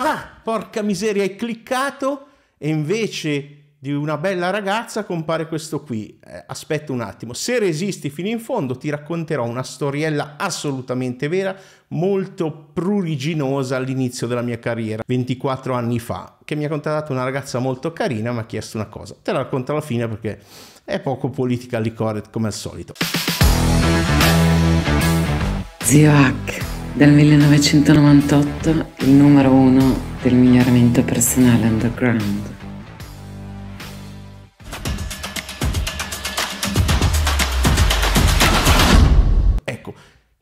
ah, porca miseria, hai cliccato e invece di una bella ragazza compare questo qui. Eh, aspetta un attimo, se resisti fino in fondo ti racconterò una storiella assolutamente vera, molto pruriginosa all'inizio della mia carriera, 24 anni fa, che mi ha contattato una ragazza molto carina, mi ha chiesto una cosa. Te la racconto alla fine perché è poco politically correct come al solito. Zio Hack, del 1998, il numero uno del miglioramento personale underground.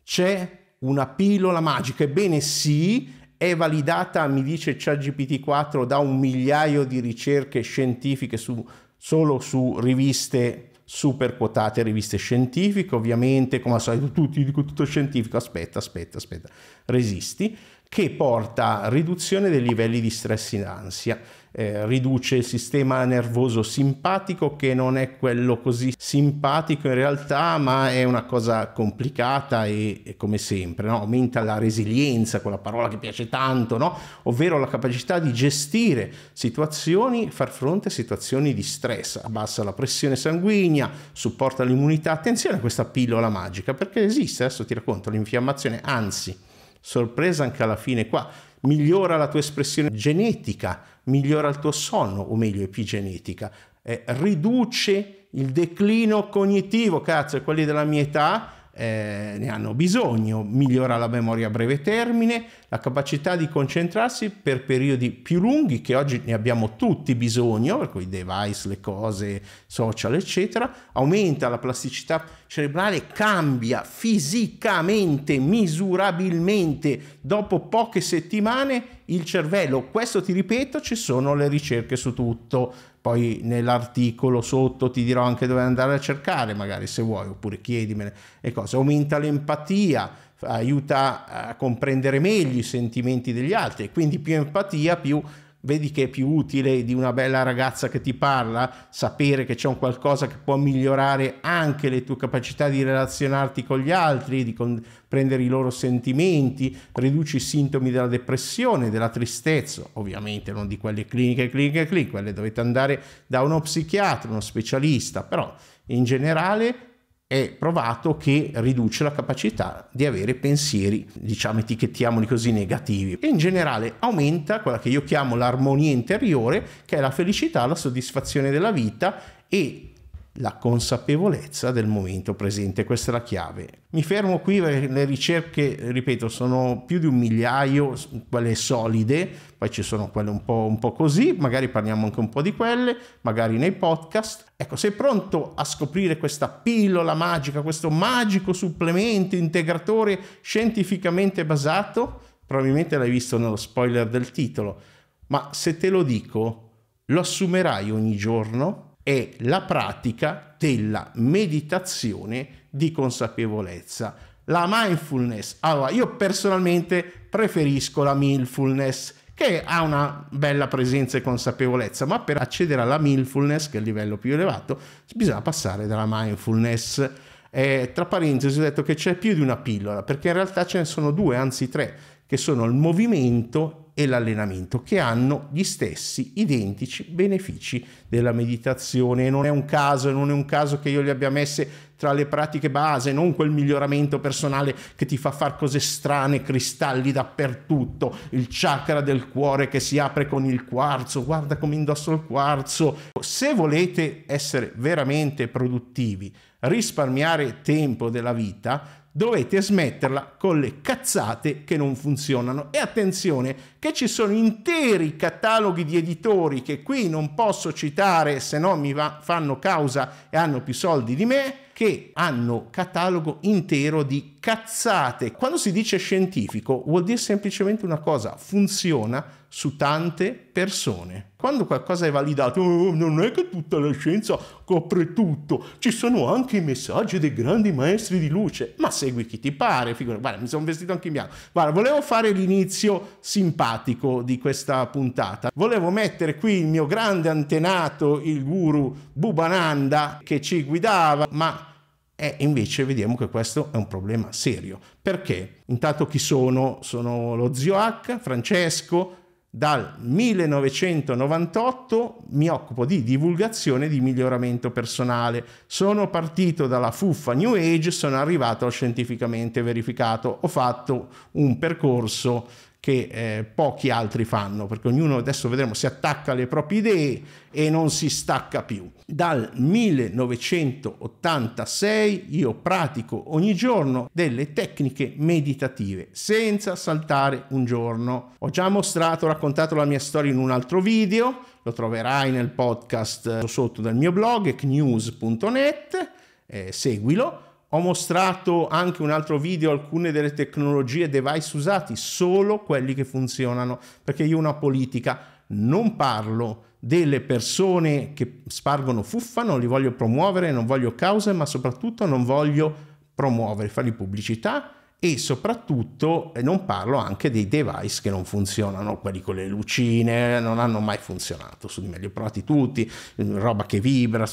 c'è una pillola magica? Ebbene sì, è validata, mi dice ChatGPT 4, da un migliaio di ricerche scientifiche su, solo su riviste super quotate, riviste scientifiche, ovviamente, come al solito, tutti dico tutto scientifico, aspetta, aspetta, aspetta, resisti, che porta a riduzione dei livelli di stress in ansia eh, riduce il sistema nervoso simpatico che non è quello così simpatico in realtà ma è una cosa complicata e, e come sempre no? aumenta la resilienza quella parola che piace tanto no? ovvero la capacità di gestire situazioni far fronte a situazioni di stress abbassa la pressione sanguigna supporta l'immunità attenzione a questa pillola magica perché esiste adesso ti racconto l'infiammazione anzi sorpresa anche alla fine qua migliora la tua espressione genetica, migliora il tuo sonno, o meglio epigenetica, eh, riduce il declino cognitivo, cazzo, quelli della mia età eh, ne hanno bisogno, migliora la memoria a breve termine, la capacità di concentrarsi per periodi più lunghi che oggi ne abbiamo tutti bisogno, per cui device, le cose social, eccetera, aumenta la plasticità cerebrale, cambia fisicamente, misurabilmente, dopo poche settimane il cervello. Questo ti ripeto, ci sono le ricerche su tutto poi nell'articolo sotto ti dirò anche dove andare a cercare, magari se vuoi, oppure chiedimene e cose. Aumenta l'empatia, aiuta a comprendere meglio i sentimenti degli altri, quindi più empatia, più vedi che è più utile di una bella ragazza che ti parla, sapere che c'è un qualcosa che può migliorare anche le tue capacità di relazionarti con gli altri, di comprendere i loro sentimenti, riduci i sintomi della depressione, della tristezza, ovviamente non di quelle cliniche, cliniche, cliniche, quelle dovete andare da uno psichiatra, uno specialista, però in generale è provato che riduce la capacità di avere pensieri, diciamo etichettiamoli così, negativi. E in generale aumenta quella che io chiamo l'armonia interiore, che è la felicità, la soddisfazione della vita e la consapevolezza del momento presente, questa è la chiave. Mi fermo qui perché le ricerche, ripeto, sono più di un migliaio, quelle solide, poi ci sono quelle un po', un po' così, magari parliamo anche un po' di quelle, magari nei podcast. Ecco, sei pronto a scoprire questa pillola magica, questo magico supplemento integratore scientificamente basato? Probabilmente l'hai visto nello spoiler del titolo, ma se te lo dico, lo assumerai ogni giorno? È la pratica della meditazione di consapevolezza. La mindfulness, allora io personalmente preferisco la mindfulness che ha una bella presenza e consapevolezza, ma per accedere alla mindfulness, che è il livello più elevato, bisogna passare dalla mindfulness. Eh, tra parentesi ho detto che c'è più di una pillola, perché in realtà ce ne sono due, anzi tre, che sono il movimento e l'allenamento che hanno gli stessi identici benefici della meditazione. Non è un caso non è un caso che io li abbia messe tra le pratiche base non quel miglioramento personale che ti fa fare cose strane cristalli dappertutto. Il chakra del cuore che si apre con il quarzo. Guarda come indosso il quarzo. Se volete essere veramente produttivi risparmiare tempo della vita dovete smetterla con le cazzate che non funzionano. E attenzione che ci sono interi cataloghi di editori che qui non posso citare se no mi va, fanno causa e hanno più soldi di me, che hanno catalogo intero di cazzate. Quando si dice scientifico vuol dire semplicemente una cosa, funziona su tante persone. Quando qualcosa è validato, oh, non è che tutta la scienza copre tutto, ci sono anche i messaggi dei grandi maestri di luce, ma segui chi ti pare, figura, guarda, mi sono vestito anche in bianco. Guarda, volevo fare l'inizio simpatico di questa puntata. Volevo mettere qui il mio grande antenato, il guru Bubananda, che ci guidava, ma e invece vediamo che questo è un problema serio. Perché? Intanto chi sono? Sono lo zio H, Francesco, dal 1998 mi occupo di divulgazione di miglioramento personale. Sono partito dalla fuffa New Age, sono arrivato al scientificamente verificato. Ho fatto un percorso che eh, pochi altri fanno, perché ognuno adesso vedremo si attacca alle proprie idee e non si stacca più. Dal 1986 io pratico ogni giorno delle tecniche meditative senza saltare un giorno. Ho già mostrato, raccontato la mia storia in un altro video, lo troverai nel podcast sotto del mio blog knews.net, eh, seguilo ho mostrato anche un altro video, alcune delle tecnologie device usati, solo quelli che funzionano, perché io una politica. Non parlo delle persone che spargono fuffa, non li voglio promuovere, non voglio cause, ma soprattutto non voglio promuovere, fargli pubblicità e soprattutto non parlo anche dei device che non funzionano, quelli con le lucine, non hanno mai funzionato su di me, li ho provati tutti, roba che vibra,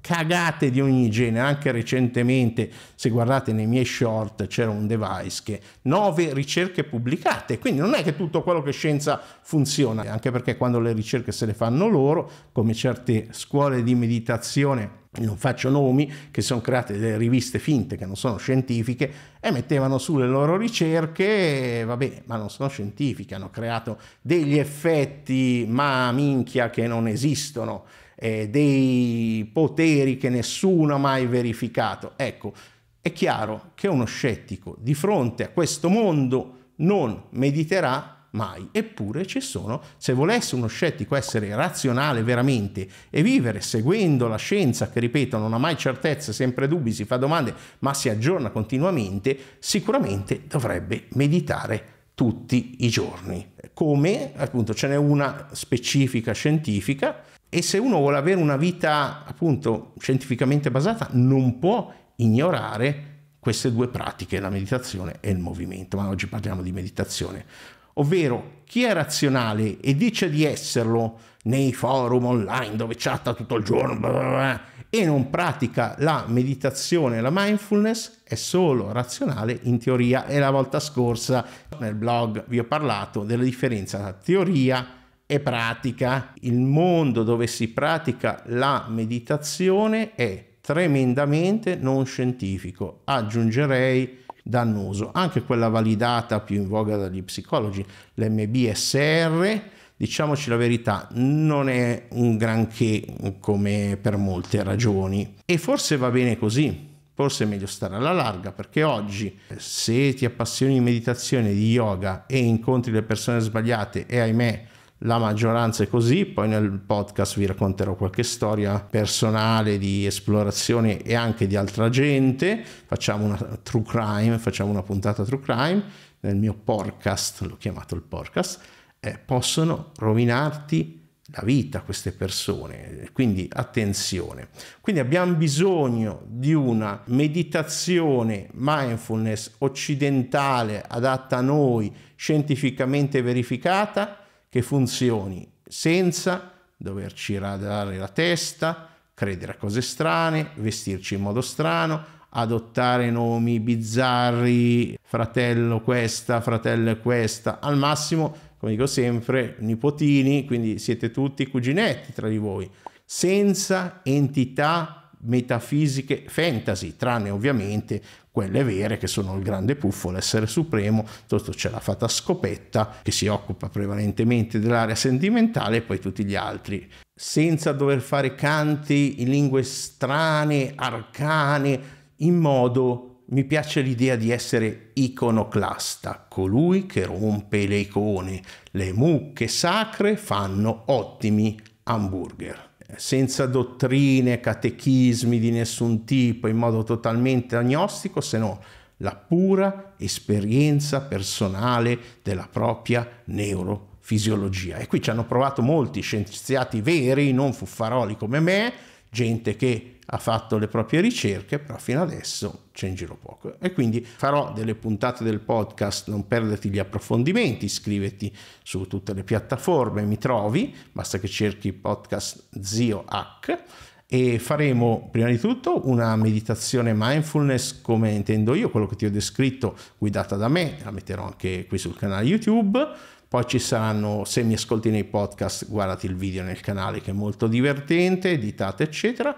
cagate di ogni genere, anche recentemente se guardate nei miei short c'era un device che nove ricerche pubblicate, quindi non è che tutto quello che scienza funziona, anche perché quando le ricerche se le fanno loro, come certe scuole di meditazione non faccio nomi, che sono create delle riviste finte che non sono scientifiche e mettevano sulle loro ricerche, vabbè, ma non sono scientifiche, hanno creato degli effetti, ma minchia, che non esistono, eh, dei poteri che nessuno ha mai verificato. Ecco, è chiaro che uno scettico di fronte a questo mondo non mediterà mai. Eppure ci sono, se volesse uno scettico essere razionale veramente e vivere seguendo la scienza, che ripeto non ha mai certezze, sempre dubbi, si fa domande, ma si aggiorna continuamente, sicuramente dovrebbe meditare tutti i giorni. Come appunto ce n'è una specifica scientifica e se uno vuole avere una vita appunto scientificamente basata non può ignorare queste due pratiche, la meditazione e il movimento, ma oggi parliamo di meditazione ovvero chi è razionale e dice di esserlo nei forum online dove chatta tutto il giorno blah blah blah, e non pratica la meditazione la mindfulness è solo razionale in teoria e la volta scorsa nel blog vi ho parlato della differenza tra teoria e pratica. Il mondo dove si pratica la meditazione è tremendamente non scientifico. Aggiungerei dannoso, anche quella validata più in voga dagli psicologi, l'MBSR, diciamoci la verità, non è un granché come per molte ragioni e forse va bene così. Forse è meglio stare alla larga perché oggi se ti appassioni di meditazione, di yoga e incontri le persone sbagliate e ahimè la maggioranza è così, poi nel podcast vi racconterò qualche storia personale di esplorazione e anche di altra gente, facciamo una true crime, facciamo una puntata true crime, nel mio podcast, l'ho chiamato il podcast, eh, possono rovinarti la vita queste persone, quindi attenzione. Quindi abbiamo bisogno di una meditazione mindfulness occidentale adatta a noi, scientificamente verificata, che funzioni senza doverci radare la testa, credere a cose strane, vestirci in modo strano, adottare nomi bizzarri, fratello questa, fratello questa, al massimo, come dico sempre, nipotini, quindi siete tutti cuginetti tra di voi, senza entità metafisiche fantasy, tranne ovviamente quelle vere che sono il grande puffo, l'essere supremo, tutto c'è la fata scopetta che si occupa prevalentemente dell'area sentimentale e poi tutti gli altri, senza dover fare canti in lingue strane, arcane, in modo mi piace l'idea di essere iconoclasta, colui che rompe le icone. Le mucche sacre fanno ottimi hamburger senza dottrine, catechismi di nessun tipo, in modo totalmente agnostico, se no la pura esperienza personale della propria neurofisiologia. E qui ci hanno provato molti scienziati veri, non fuffaroli come me, gente che ha fatto le proprie ricerche, però fino adesso c'è in giro poco. E quindi farò delle puntate del podcast, non perderti gli approfondimenti, iscriviti su tutte le piattaforme, mi trovi, basta che cerchi podcast Zio H e faremo prima di tutto una meditazione mindfulness come intendo io, quello che ti ho descritto guidata da me, la metterò anche qui sul canale YouTube poi ci saranno, se mi ascolti nei podcast, guardati il video nel canale che è molto divertente, editato eccetera.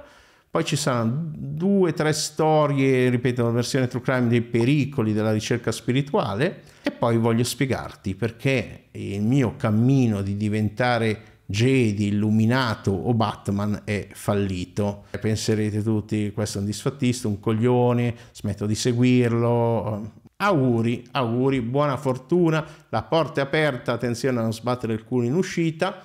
Poi ci saranno due o tre storie, ripeto, la versione True Crime dei pericoli della ricerca spirituale e poi voglio spiegarti perché il mio cammino di diventare Jedi, Illuminato o Batman è fallito. Penserete tutti, questo è un disfattista, un coglione, smetto di seguirlo. Auguri, auguri, buona fortuna, la porta è aperta, attenzione a non sbattere il culo in uscita.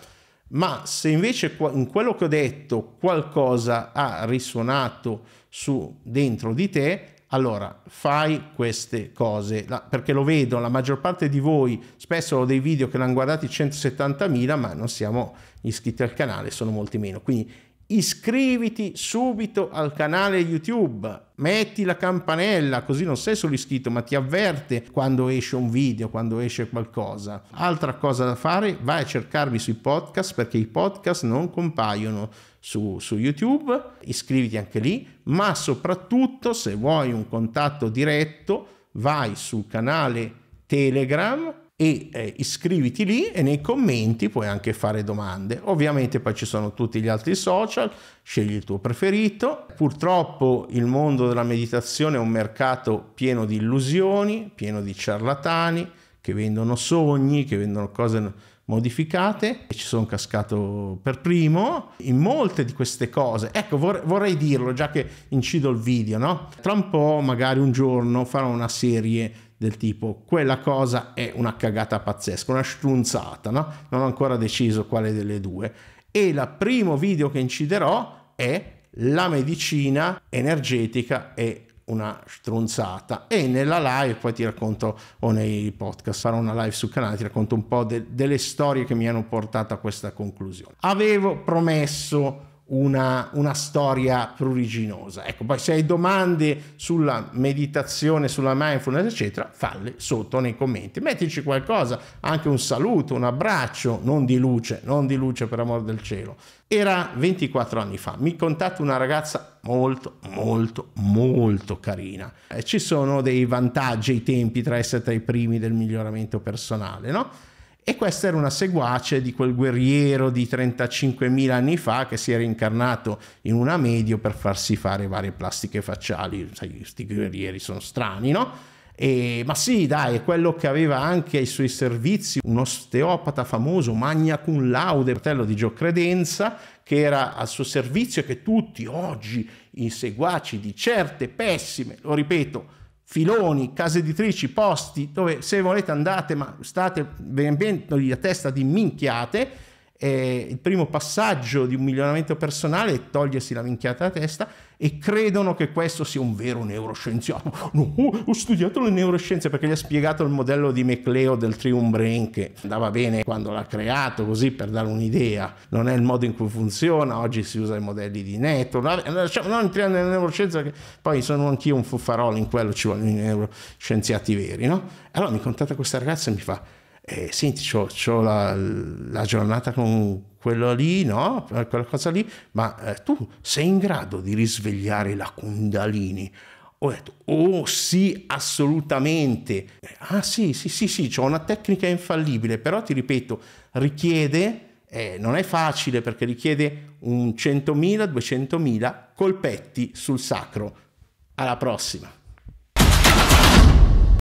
Ma se invece in quello che ho detto qualcosa ha risuonato su dentro di te, allora fai queste cose, perché lo vedo, la maggior parte di voi spesso ho dei video che ne hanno guardati 170.000, ma non siamo iscritti al canale, sono molti meno. Quindi iscriviti subito al canale YouTube, metti la campanella così non sei solo iscritto ma ti avverte quando esce un video, quando esce qualcosa. Altra cosa da fare, vai a cercarmi sui podcast perché i podcast non compaiono su, su YouTube, iscriviti anche lì, ma soprattutto se vuoi un contatto diretto vai sul canale Telegram e eh, iscriviti lì e nei commenti puoi anche fare domande. Ovviamente poi ci sono tutti gli altri social, scegli il tuo preferito. Purtroppo il mondo della meditazione è un mercato pieno di illusioni, pieno di ciarlatani che vendono sogni, che vendono cose modificate e ci sono cascato per primo in molte di queste cose. Ecco, vorrei, vorrei dirlo già che incido il video, no? Tra un po', magari un giorno, farò una serie del tipo quella cosa è una cagata pazzesca, una strunzata, no? Non ho ancora deciso quale delle due. E il primo video che inciderò è la medicina energetica e una strunzata e nella live poi ti racconto o nei podcast farò una live sul canale ti racconto un po' de- delle storie che mi hanno portato a questa conclusione avevo promesso una, una, storia pruriginosa. Ecco, poi se hai domande sulla meditazione, sulla mindfulness, eccetera, falle sotto nei commenti. Mettici qualcosa, anche un saluto, un abbraccio, non di luce, non di luce per amor del cielo. Era 24 anni fa, mi contatta una ragazza molto, molto, molto carina. Eh, ci sono dei vantaggi ai tempi tra essere tra i primi del miglioramento personale, no? E questa era una seguace di quel guerriero di 35.000 anni fa che si era incarnato in una medio per farsi fare varie plastiche facciali. Sai, questi guerrieri sono strani, no? E, ma sì, dai, è quello che aveva anche ai suoi servizi un osteopata famoso, Magna Cum Laude, fratello di Gio Credenza, che era al suo servizio e che tutti oggi i seguaci di certe pessime, lo ripeto, filoni, case editrici, posti dove se volete andate ma state riempiendogli la testa di minchiate eh, il primo passaggio di un miglioramento personale è togliersi la minchiata da testa e credono che questo sia un vero neuroscienziato. No, ho studiato le neuroscienze perché gli ha spiegato il modello di McLeo del Trium Brain che andava bene quando l'ha creato, così per dare un'idea. Non è il modo in cui funziona, oggi si usa i modelli di network. Non entriamo nelle neuroscienze perché poi sono anch'io un fuffarolo in quello, ci vogliono i neuroscienziati veri, no? Allora mi contatta questa ragazza e mi fa eh, senti, ho la, la, giornata con quello lì, no? Quella cosa lì, ma eh, tu sei in grado di risvegliare la Kundalini? Ho detto, oh sì, assolutamente. Ah sì, sì, sì, sì, ho una tecnica infallibile, però ti ripeto, richiede, eh, non è facile perché richiede un 100.000, 200.000 colpetti sul sacro. Alla prossima.